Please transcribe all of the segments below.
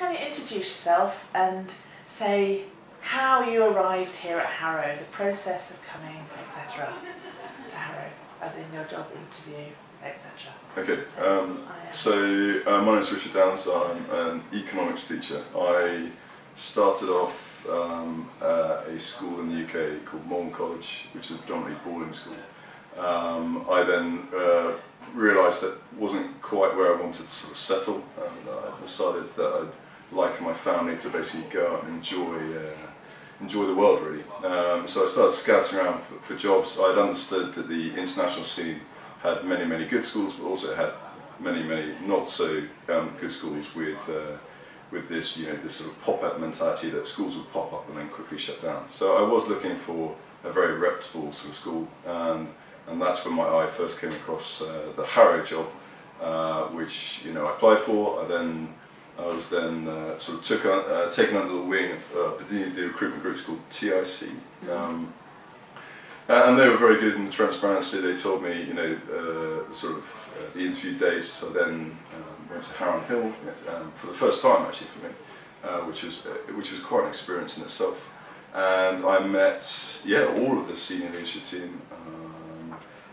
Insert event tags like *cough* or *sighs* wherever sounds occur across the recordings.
kind of introduce yourself and say how you arrived here at Harrow, the process of coming, etc. to Harrow, as in your job interview, etc. Okay, um, so uh, my name is Richard Downs, I'm an economics teacher. I started off um, at a school in the UK called Malvern College, which is a predominantly boarding school. Um, I then uh, realised that wasn't quite where I wanted to sort of settle, and I decided that I'd like my family to basically go out and enjoy uh, enjoy the world really. Um, so I started scouting around for, for, jobs. I'd understood that the international scene had many many good schools, but also had many many not so um, good schools with. Uh, with this, you know, this sort of pop-up mentality that schools would pop up and then quickly shut down. So I was looking for a very reputable sort of school, and and that's when my eye first came across uh, the Harrow job, uh, which you know I applied for. I then I was then uh, sort of took uh, taken under the wing of uh, the, the recruitment group called TIC. Mm-hmm. Um, and they were very good in the transparency. They told me, you know, uh, sort of uh, the interview dates. So then um, went to Harrow Hill um, for the first time, actually, for me, uh, which was which was quite an experience in itself. And I met, yeah, all of the senior leadership team.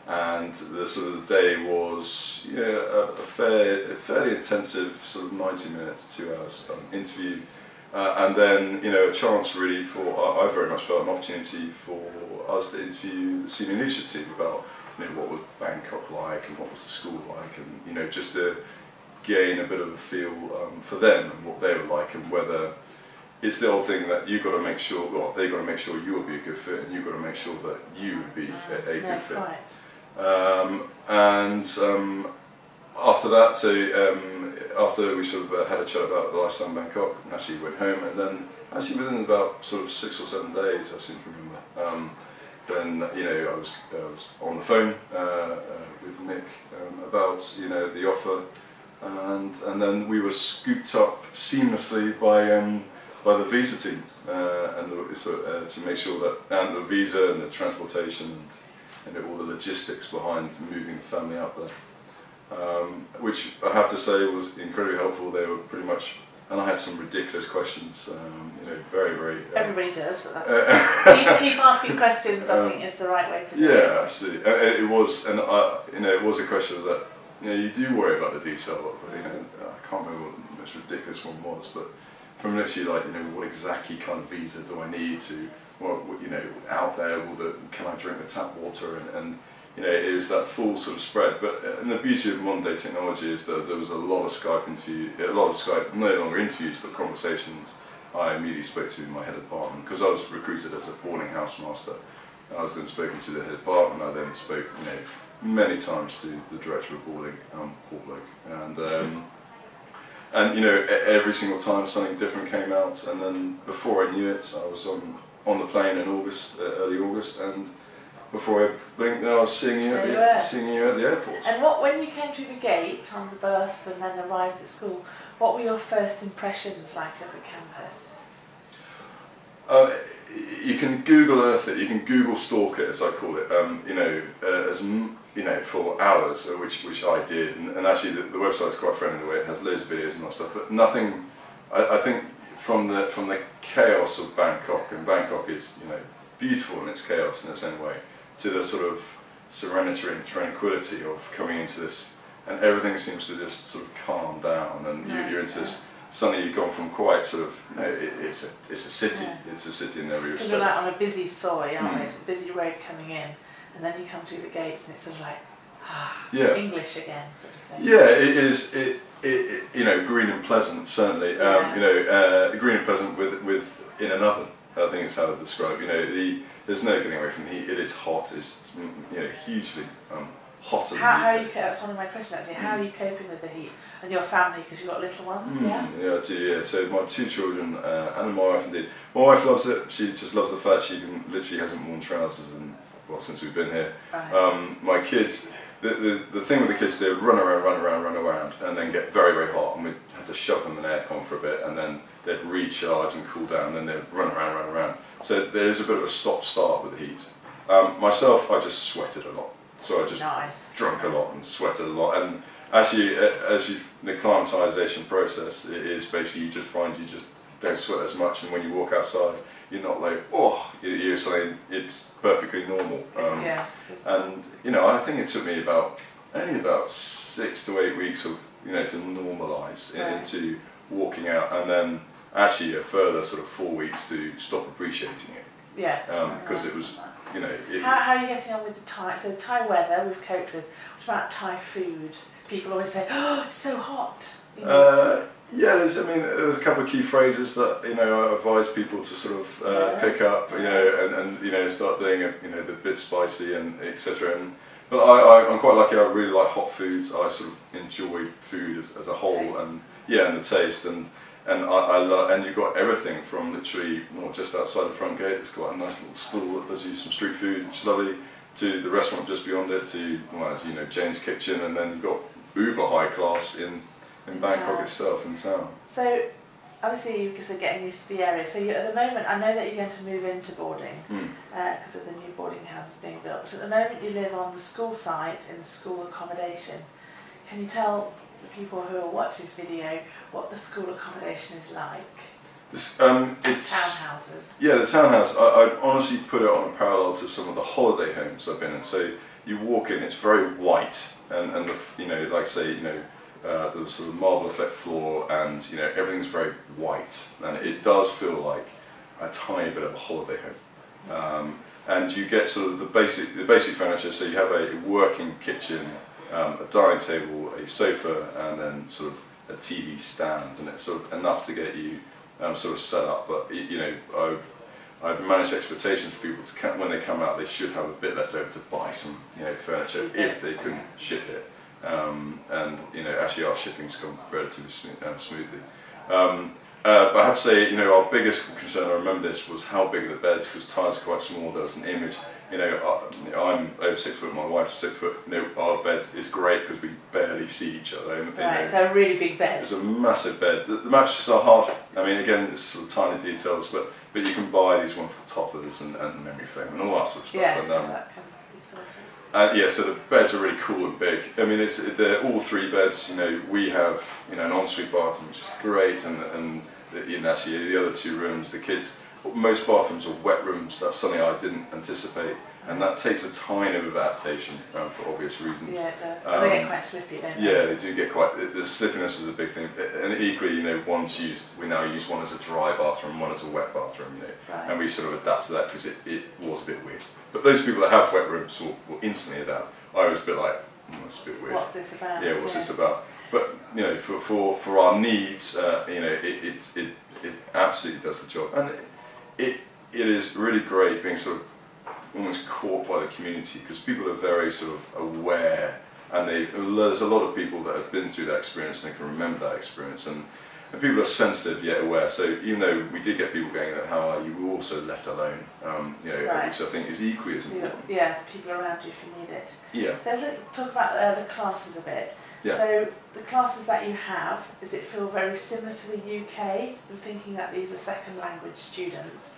And the sort of the day was yeah, a, a, fair, a fairly intensive sort of 90 minutes, two hours um, interview, uh, and then you know a chance really for I, I very much felt an opportunity for us to interview the senior leadership team about you know, what was Bangkok like and what was the school like, and you know just to gain a bit of a feel um, for them and what they were like and whether it's the old thing that you've got to make sure, well, they've got to make sure you will be a good fit and you've got to make sure that you would be a, a good fit. Right. Um, and um, after that, so um, after we sort of uh, had a chat about the lifestyle in Bangkok, actually went home, and then actually within about sort of six or seven days, I seem to remember. Um, then you know I was I was on the phone uh, uh, with Nick um, about you know the offer, and and then we were scooped up seamlessly by um, by the visa team uh, and the, so, uh, to make sure that and the visa and the transportation and and all the logistics behind moving the family out there. Um, which I have to say was incredibly helpful. They were pretty much, and I had some ridiculous questions. Um, you know, very, very. Uh, Everybody does, but that's *laughs* keep, keep, asking questions. I think is the right way to do yeah, it. Yeah, absolutely. And it was, and I, you know, it was a question that you know you do worry about the detail. But, you know, I can't remember what the most ridiculous one was, but from literally like you know what exactly kind of visa do I need to you know, out there, will the, can I drink the tap water, and, and you know, it was that full sort of spread. But uh, and the beauty of modern day technology is that there was a lot of Skype interview, a lot of Skype, no longer interviews, but conversations. I immediately spoke to my head of department because I was recruited as a boarding house master. I was then spoken to the head of department. I then spoke, you know, many times to the director of boarding, um, Paul Blake, and. Um, and you know, every single time something different came out, and then before I knew it, I was on on the plane in August, uh, early August, and before I blinked, I was seeing you, at the, seeing you at the airport. And what, when you came through the gate on the bus and then arrived at school, what were your first impressions like of the campus? Uh, you can Google Earth it. You can Google stalk it, as I call it. Um, you know, uh, as you know, for hours, uh, which which I did, and, and actually the, the website's quite friendly the way it has loads of videos and all that stuff. But nothing. I, I think from the from the chaos of Bangkok, and Bangkok is you know beautiful in its chaos in its own way, to the sort of serenity and tranquility of coming into this, and everything seems to just sort of calm down, and nice, you, are into yeah. this. Suddenly you've gone from quite sort of you know, it, it's a it's a city, yeah. it's a city in every respect. You're like on a busy soi, aren't mm. we? It's a busy road coming in, and then you come through the gates, and it's sort of like ah, *sighs* yeah. English again, sort of thing. Yeah, it is. It, it, it, you know, green and pleasant, certainly. Um. You know, uh, green and pleasant with with in an oven. I think it's how to describe. You know, the there's no getting away from the heat. It is hot. It's you know hugely um, hot. How, how are you? That's one of my questions actually. How mm. are you coping with the heat and your family because you've got little ones? Mm. Yeah. Yeah, I do. Yeah. So my two children uh, and my wife indeed. My wife loves it. She just loves the fact she can, literally hasn't worn trousers and well since we've been here. Right. Um, my kids the, the, the thing with the kids, they would run around, run around, run around, and then get very, very hot, and we'd have to shove them in aircon for a bit, and then they'd recharge and cool down, and then they'd run around, run around. So there is a bit of a stop-start with the heat. Um, myself, I just sweated a lot, so I just nice. drank a lot and sweated a lot, and actually, uh, as you the acclimatization process it is basically you just find you just don't sweat as much, and when you walk outside, you're not like oh, you're saying it's perfectly normal. Um, yes. And you know, I think it took me about only about six to eight weeks of you know to normalise right. into walking out, and then actually a further sort of four weeks to stop appreciating it. Yes. Because um, it was, you know. It, how, how are you getting on with the Thai? So Thai weather we've coped with. What about Thai food? People always say, "Oh, it's so hot." You know? uh, yeah, there's. I mean, there's a couple of key phrases that you know I advise people to sort of uh, yeah. pick up, you know, and, and you know start doing it, you know, the bit spicy and etc. And but I, I I'm quite lucky. I really like hot foods. I sort of enjoy food as, as a whole, taste. and yeah, and the taste and and I, I love, and you've got everything from literally well, just outside the front gate. It's got a nice little stall that does you some street food, which is lovely. To the restaurant just beyond it, to well, as you know, Jane's Kitchen, and then you've got uber high class in in Bangkok itself in town. So obviously you're just getting used to the area. So at the moment, I know that you're going to move into boarding because mm. uh, of the new boarding houses being built. But at the moment, you live on the school site in school accommodation. Can you tell the people who will watch this video what the school accommodation is like? This, um, it's townhouses. Yeah, the townhouse. I, I honestly put it on a parallel to some of the holiday homes I've been in. So you walk in, it's very white, and and the you know like say you know uh, the sort of marble effect floor, and you know everything's very white, and it does feel like a tiny bit of a holiday home. Um, and you get sort of the basic the basic furniture. So you have a working kitchen, um, a dining table, a sofa, and then sort of a TV stand, and it's sort of enough to get you um, sort of set up. But you know, I've I've managed expectations for people to come, when they come out, they should have a bit left over to buy some you know furniture if they can ship it. Um, and you know, actually, our shipping's gone relatively smooth, um, smoothly. Um, uh, but I have to say, you know, our biggest concern, I remember this, was how big the beds, because are quite small. There was an image you know, I, am over six foot, my wife's six foot. You know, our bed is great because we barely see each other. And, right, know, so a really big bed. It's a massive bed. The, the, mattresses are hard. I mean, again, it's sort of tiny details, but but you can buy these wonderful toppers and, and memory foam and all that sort of stuff. Yeah, and, And yeah, so the beds are really cool and big. I mean, it's they're all three beds. You know, we have you know an ensuite bathroom, which is great, and and you know, actually the other two rooms, the kids. Most bathrooms are wet rooms. That's something I didn't anticipate and that takes a time of adaptation um, for obvious reasons. Yeah, it does. Um, they get quite slippy, don't they? Yeah, they do get quite. The slippiness is a big thing, and equally, you know, one's used. We now use one as a dry bathroom, one as a wet bathroom, you know, right. and we sort of adapt to that because it, it was a bit weird. But those people that have wet rooms will, will instantly adapt. I was a bit like, mm, that's a bit weird. What's this about? Yeah, what's yes. this about? But you know, for for, for our needs, uh, you know, it, it it it absolutely does the job, and it, it it is really great being sort of almost caught by the community because people are very sort of aware and they, there's a lot of people that have been through that experience and they can remember that experience and, and people are sensitive yet aware. So even though we did get people going how are you? we were also left alone um, you know right. which I think is equally as important. yeah people around you if you need it. Yeah. So let's talk about uh, the classes a bit yeah. So the classes that you have, does it feel very similar to the UK? You're thinking that these are second language students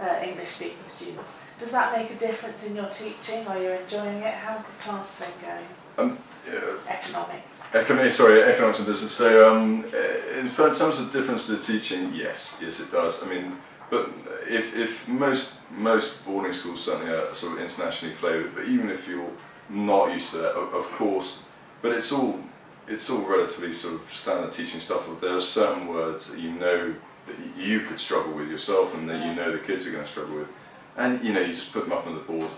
uh, English speaking students. Does that make a difference in your teaching? Are you enjoying it? How's the class then going? Um, uh, economics. Economics, sorry, economics and business. So, um, uh, in terms of difference to the teaching, yes, yes, it does. I mean, but if, if most most boarding schools certainly are sort of internationally flavoured, but even if you're not used to that, of, of course, but it's all it's all relatively sort of standard teaching stuff. There are certain words that you know that you could struggle with yourself and that you know the kids are going to struggle with. And you know, you just put them up on the board.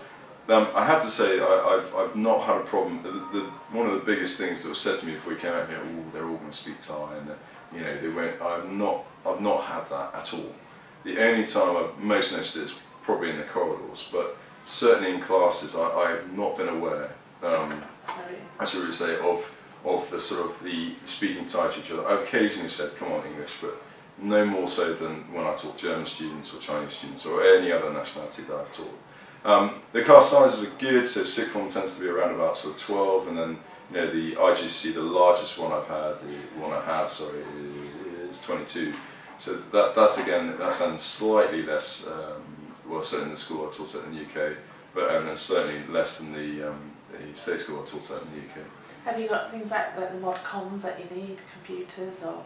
Um, I have to say, I, have I've not had a problem. The, the, one of the biggest things that was said to me before we came out here, oh, they're all going to speak Thai, and you know, they won't. I've not, I've not had that at all. The only time I've most noticed it is probably in the corridors, but certainly in classes, I, I have not been aware. Um, I should really say of of the sort of the speaking Thai to each other. I've occasionally said, "Come on, English," but no more so than when I taught German students or Chinese students or any other nationality that I've taught. Um, the class sizes are good, so sixth form tends to be around about sort of 12, and then you know the IGC, the largest one I've had, the one I have, sorry, is 22. So that that's again that sounds slightly less. Um, well, certainly in the school I taught at in the UK, but and then certainly less than the, um, the state school I taught at in the UK. Have you got things like, like the mod cons that you need, computers or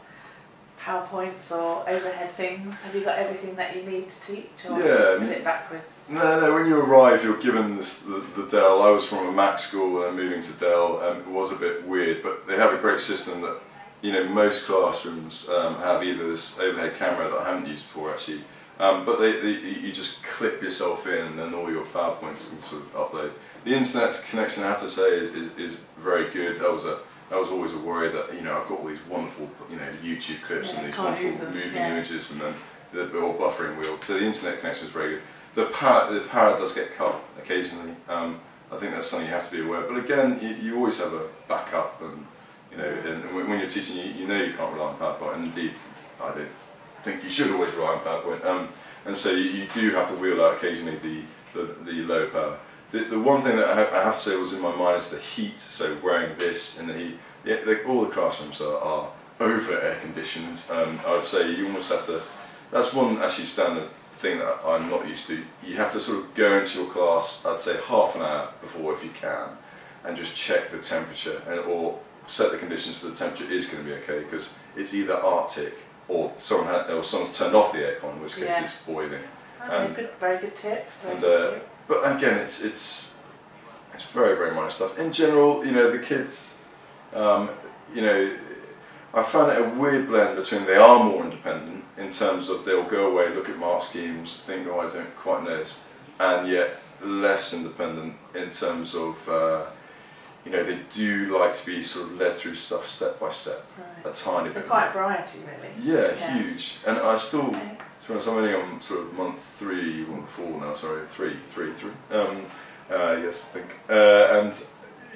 PowerPoints or overhead things? Have you got everything that you need to teach or Yeah, is it backwards? No, no. When you arrive, you're given this, the, the Dell. I was from a Mac school and moving to Dell, and it was a bit weird. But they have a great system that, you know, most classrooms um, have either this overhead camera that I haven't used before actually, um, but they, they, you just clip yourself in, and then all your PowerPoints can sort of upload. The internet connection, I have to say, is, is, is very good. That was a that was always a worry that you know I've got all these wonderful you know YouTube clips Yeah, and these wonderful moving yeah. images and then the or buffering wheel. So the internet connection is very good. The power the power does get cut occasionally. Um, I think that's something you have to be aware. Of. But again, you, you always have a backup and you know and when when you're teaching, you, you know you can't rely on PowerPoint. And indeed, I don't think you should always rely on PowerPoint. Um, and so you, you do have to wheel out occasionally the, the, the low power. The, the one thing that I have, I have to say was in my mind is the heat. So wearing this in the heat, yeah, the, all the classrooms are, are over air conditioned. Um, I would say you almost have to. That's one actually standard thing that I'm not used to. You have to sort of go into your class. I'd say half an hour before, if you can, and just check the temperature and or set the conditions so the temperature is going to be okay because it's either Arctic or someone had, or someone's turned off the aircon, in which case Yes. it's boiling. Okay, Um, good, very good tip. Very and, good uh, tip. But again, it's it's it's very very minor stuff. In general, you know, the kids, um, you know, I found it a weird blend between they are more independent in terms of they'll go away, look at mark schemes, think, oh, I don't quite know this, and yet less independent in terms of. Uh, you know, they do like to be sort of led through stuff step by step, Right. a tiny So bit. quite variety really. Yeah, Yeah. huge. And I still, Okay. Honest, I'm only on sort of month three, or four now, sorry, three, three, three. Um, uh, yes, I think. Uh, and,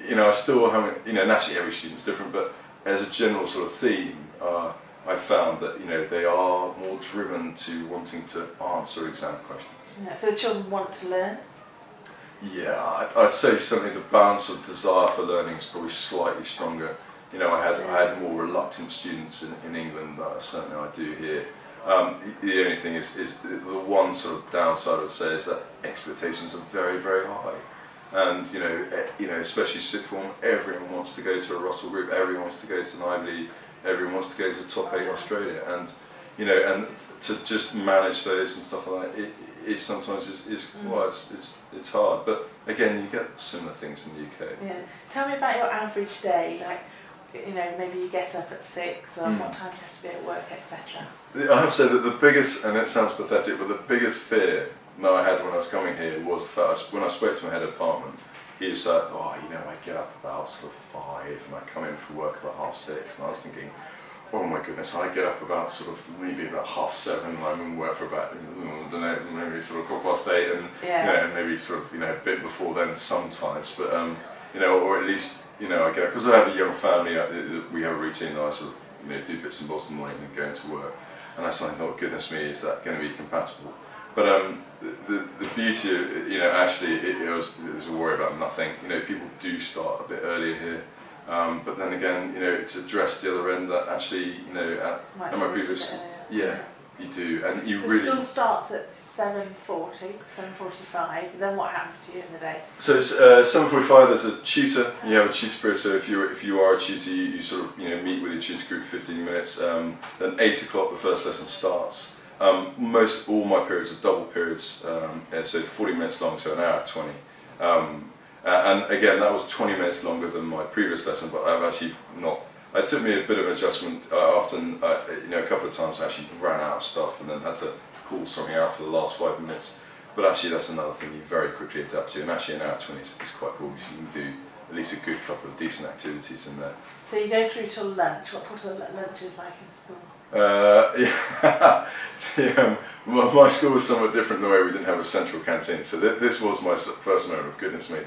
you know, I still haven't, you know, naturally every student's different, but as a general sort of theme, uh, I found that, you know, they are more driven to wanting to answer exam questions. Yeah, so the children want to learn. Yeah, I'd, I'd say certainly the balance of desire for learning is probably slightly stronger. You know, I had I had more reluctant students in, in England I certainly I do here. Um, the, only thing is, is the, one sort of downside I would say is that expectations are very very high, and you know eh, you know especially sixth form, everyone wants to go to a Russell Group, everyone wants to go to an Ivy League, everyone wants to go to top eight Australia, and you know and to just manage those and stuff like that. It, is sometimes is, is well, it's, it's it's hard, but again, you get similar things in the UK. Yeah. Tell me about your average day. Like, you know, maybe you get up at six, or Mm. what time do you have to be at work, etc. I have to say that the biggest, and it sounds pathetic, but the biggest fear that I had when I was coming here was the fact when I spoke to my head of department, he was like, oh, you know, I get up about sort of five and I come in from work about half six, and I was thinking, oh my goodness, I get up about sort of maybe about half seven, and I'm in work for about, I don't know, maybe sort of quarter past eight, and Yeah. you know, maybe sort of, you know, a bit before then sometimes, but, um, you know, or at least, you know, I get, because I have a young family, uh, uh, we have a routine that I sort of, you know, do bits and bobs in the morning and go into work, and I suddenly thought, goodness me, is that going to be compatible? But um, the, the, the beauty of, you know, actually, it, it, was, it was a worry about nothing. You know, people do start a bit earlier here, um, but then again, you know, it's addressed the other end that actually, you know, at, Might Am I finish a previous? yeah, you do, and you So really. school starts at 7.40, 7.45, then what happens to you in the day? So it's uh, seven forty-five. There's a tutor. You have a tutor period. So if you if you are a tutor, you, you sort of you know meet with your tutor group for fifteen minutes. Um, then eight o'clock the first lesson starts. Um, most all my periods are double periods. Um, and so forty minutes long, so an hour twenty. Um, and again, that was twenty minutes longer than my previous lesson, but I've actually not. It took me a bit of adjustment. Uh, often, uh, you know, a couple of times I actually ran out of stuff and then had to pull something out for the last five minutes. But actually, that's another thing you very quickly adapt to. And actually, an hour 20 is, is quite cool because you can do at least a good couple of decent activities in there. So you go through till lunch. What sort of lunch is like in school? Uh, *laughs* yeah, the, um, my, my school was somewhat different in the way we didn't have a central canteen. So th- this was my first moment of goodness me,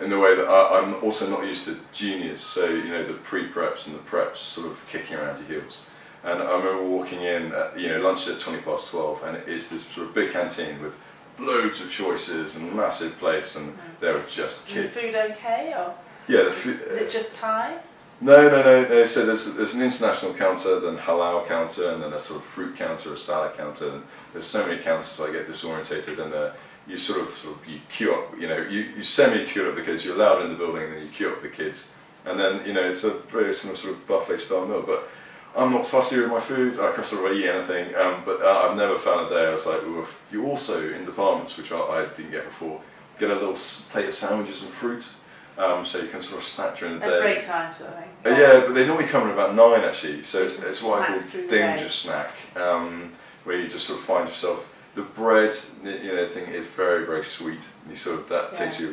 in the way that I, I'm also not used to juniors. So you know the pre-preps and the preps sort of kicking around your heels. And I remember walking in, at, you know, lunch at 20 past 12, and it is this sort of big canteen with loads of choices and massive place, and there were just Is the kids. food okay, or Yeah, the is, food. is it just Thai? No, no, no, no. So there's there's an international counter, then halal counter, and then a sort of fruit counter, a salad counter. And there's so many counters, I get disorientated, and uh, you sort of sort of you queue up. You know, you, you semi queue up the kids. You're allowed in the building, and then you queue up the kids, And then you know it's a very similar sort of buffet style meal, but. I'm not fussy with my food. I can sort of eat anything, um, but uh, I've never found a day I was like, Oof. you also in departments which I, I, didn't get before, get a little plate of sandwiches and fruit, um, so you can sort of snack during the At day. break time sort of thing. Uh, yeah, but they normally come in about nine actually, so it's, it's what I call danger snack, um, where you just sort of find yourself. The bread, you know, thing is very very sweet. You sort of that Yeah. takes you.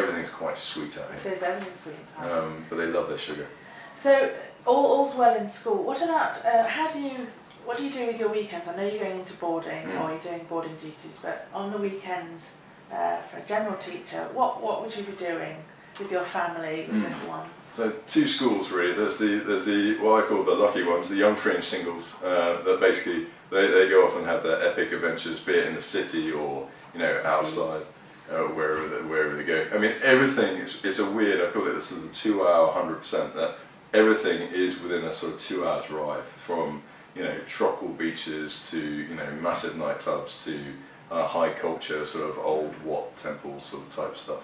Everything's quite sweet out It is everything's sweet um, but they love their sugar. So all, all's well in school. What about uh, how do you what do you do with your weekends? I know you're going into boarding Mm. or you're doing boarding duties, but on the weekends uh, for a general teacher, what what would you be doing with your family, with Mm. little ones? So two schools really. There's the there's the what I call the lucky ones, the young and singles uh, that basically they, they go off and have their epic adventures, be it in the city or you know outside, uh, wherever they, wherever they go. I mean everything is it's a weird. I call it a sort of two hour hundred percent. That everything is within a sort of two hour drive from you know tropical beaches to you know massive nightclubs to uh, high culture sort of old Wat temple sort of type stuff.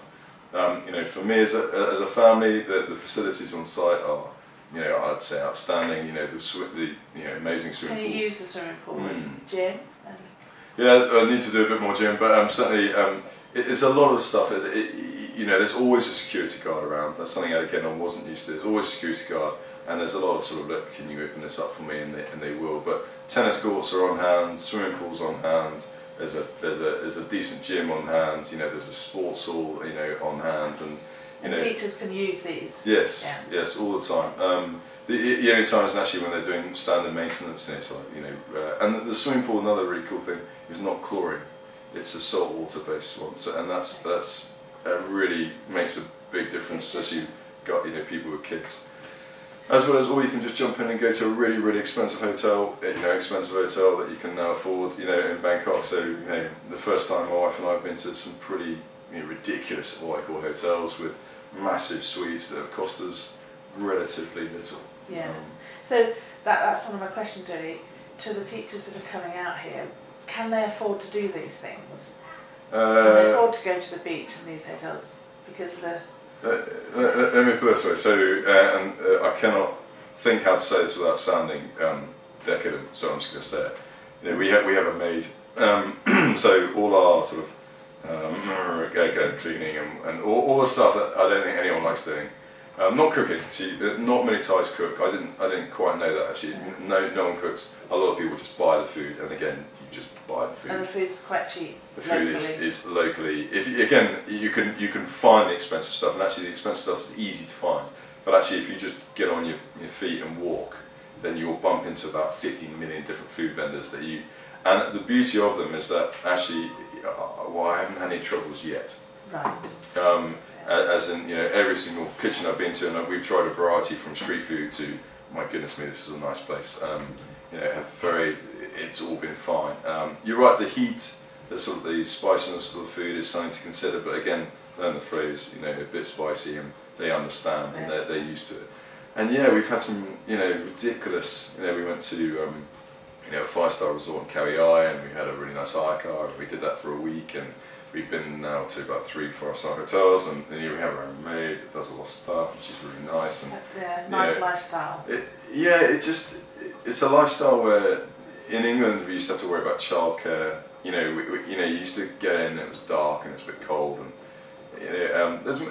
Um, you know, for me as a, as a family, the, the facilities on site are, you know, I'd say outstanding. You know, the, swi- the you know amazing swimming Can swimming you pool. use the swimming pool, Mm. gym? And Yeah, I need to do a bit more, gym, But um, certainly, um, it, it's a lot of stuff. It, it, you know, there's always a security guard around. That's something again I wasn't used to. There's always a security guard, and there's a lot of sort of look. Can you open this up for me? And they, and they will. But tennis courts are on hand. Swimming pools on hand. There's a there's a there's a decent gym on hand. You know, there's a sports hall. You know, on hand, and you know. teachers can use these. Yes, Yeah. yes, all the time. Um, the, the only time is actually when they're doing standard maintenance. You know, so, you know, uh, and the, the swimming pool. Another really cool thing is not chlorine; it's a salt water based one. So, and that's that's uh, really makes a big difference as you got you know people with kids. As well as, or you can just jump in and go to a really, really expensive hotel, uh, you know, expensive hotel that you can now afford, you know, in Bangkok. So, you know, the first time my wife and I have been to some pretty you know, ridiculous, what I call hotels with massive suites that have cost us relatively little. Yeah. Um, So that that's one of my questions really. To the teachers that are coming out here, can they afford to do these things? Can they uh, afford to go to the beach in these hotels because of the Uh, let, let- let me put it this way. So, uh, and uh, I cannot think how to say this without sounding um, decadent. So I'm just going to say it. You know, we have we have a maid. Um, *clears throat* so all our sort of um, again, cleaning and, and all, all the stuff that I don't think anyone likes doing. Um, not cooking. She, uh, not many Thais cook. I didn't. I didn't quite know that actually. No, no one cooks. A lot of people just buy the food, and again, you just buy the food. and the food's quite cheap The food is, locally. is locally. If you- again, you can you can find the expensive stuff, and actually the expensive stuff is easy to find. But actually, if you just get on your, your feet and walk, then you'll bump into about 15 million different food vendors that you. And the beauty of them is that actually, well, I haven't had any troubles yet. right. Um, as in, you know, every single kitchen I've been to, and we've tried a variety from street food to, my goodness me, this is a nice place. Um, you know, have very, it's all been fine. Um, you're right, the heat, the sort of the spiciness of the food is something to consider, but again, learn the phrase, you know, a bit spicy, and they understand and they're, they're used to it. And yeah, we've had some, you know, ridiculous. You know, we went to, um, you know, a five-star resort in Khao Yai, and we had a really nice hire car. We did that for a week, and we've been now to about three four-star hotels, and then we have our own maid that does all the stuff, which is really nice. And Yeah, nice Yeah. lifestyle. it, yeah, it just it's a lifestyle where in England we used to have to worry about childcare. You know, we, we, you know, you used to get in, and it was dark and it was a bit cold, and you know, um, there's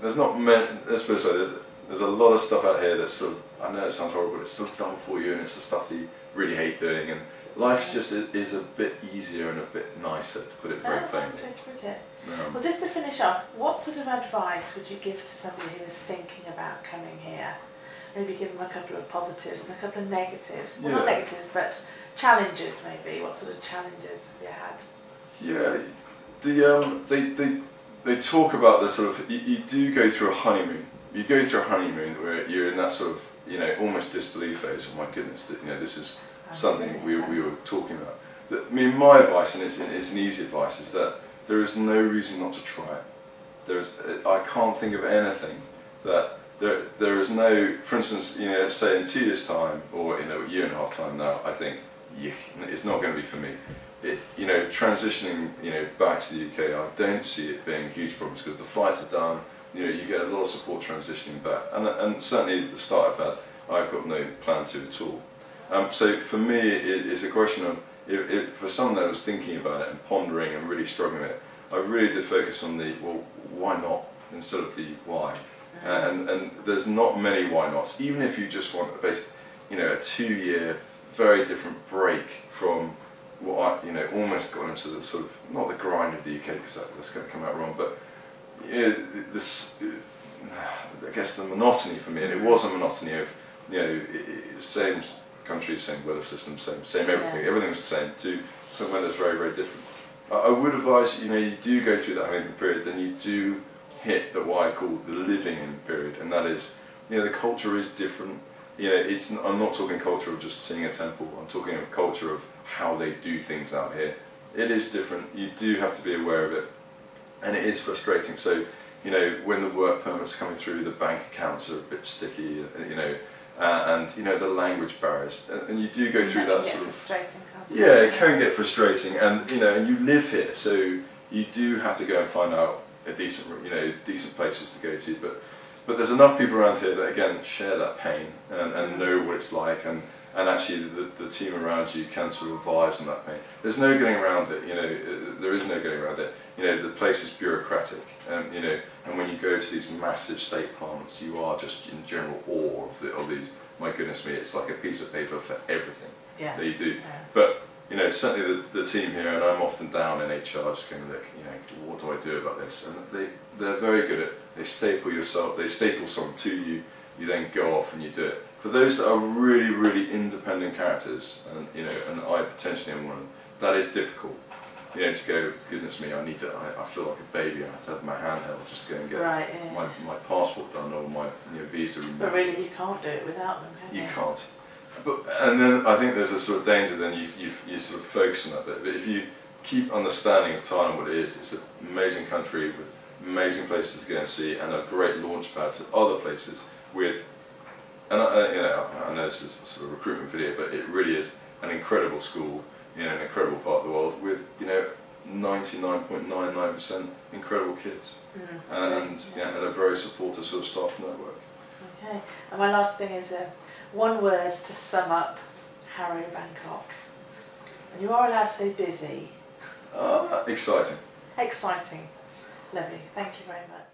there's not let's put it this way, there's there's a lot of stuff out here that's sort of I know it sounds horrible, but it's still done for you, and it's the stuff that you really hate doing, and life just is a bit easier and a bit nicer, to put it very Oh, plainly. that's way to put it. Um, Well, just to finish off, what sort of advice would you give to somebody who is thinking about coming here? Maybe give them a couple of positives and a couple of negatives. Well, not negatives, but challenges maybe. What sort of challenges have you had? Yeah, the um, they they they talk about the sort of you, you do go through a honeymoon. You go through a honeymoon where you're in that sort of you know almost disbelief phase. Oh my goodness, that, you know this is something we, we were talking about. The- I mean, my advice, and it's, it's an easy advice, is that there is no reason not to try it. There's I can't think of anything that there there is no. For instance, you know, say in two years' time or in a year and a half time now, I think yeah, it's not going to be for me it, you know, transitioning, you know, back to the UK, I don't see it being huge problems because the flights are done, you know, you get a lot of support transitioning back, and and certainly at the start I've had, I've got no plan to at all. Um, so for me, it, it's a question of if, if, for someone that was thinking about it and pondering and really struggling with it, I really did focus on the well, why not instead of the why. Mm-hmm. And, and there's not many why nots. Even if you just want a basic, you know, a two-year, very different break from what I, you know, almost got into the sort of not the grind of the UK because that, that's going to come out wrong, but you know, this, I guess the monotony for me, and it was a monotony of you know, same country, same weather system, same same everything. Yeah. Everything was the same. To somewhere that's very very different. I, I would advise you know you do go through that honeymoon period, then you do hit the what I call the living in period, and that is you know the culture is different. You know, it's I'm not talking culture of just seeing a temple. I'm talking a culture of how they do things out here. It is different. You do have to be aware of it, and it is frustrating. So you know when the work permits coming through, the bank accounts are a bit sticky. You know uh, and you know the language barriers, and, and you do go through that sort of. Yeah, it can get frustrating, and you know, and you live here, so you do have to go and find out a decent, you know, decent places to go to. But but there's enough people around here that again share that pain and, and know what it's like, and and actually the, the team around you can sort of advise on that pain. There's no getting around it, you know, there is no getting around it. You know, the place is bureaucratic, and you know, and when you go to these massive state parliaments, you are just in general awe of, the, of these, my goodness me, it's like a piece of paper for everything yes. that you do. Yeah. But, you know, certainly the, the team here, and I'm often down in HR just going, look, you know, what do I do about this? And they, they're very good at, they staple yourself, they staple something to you, you then go off and you do it for those that are really, really independent characters, and you know, and I potentially am one, that is difficult. You know, to go, goodness me, I need to, I, I feel like a baby, I have to have my hand held just to go and get right, yeah. my, my passport done or my you know, visa removed. But really, you can't do it without them, can you? You can't. But, and then I think there's a sort of danger then you, you, you sort of focus on that bit. But if you keep understanding of Thailand what it is, it's an amazing country with amazing places to go and see and a great launch pad to other places with and I, you know, I know this is sort of a recruitment video, but it really is an incredible school, you know, an incredible part of the world with, you know, 99.99% incredible kids mm, and, yeah. and a very supportive sort of staff network. Okay, and my last thing is uh, one word to sum up Harrow Bangkok. And you are allowed to say busy. Ah, exciting. Exciting. Lovely. Thank you very much.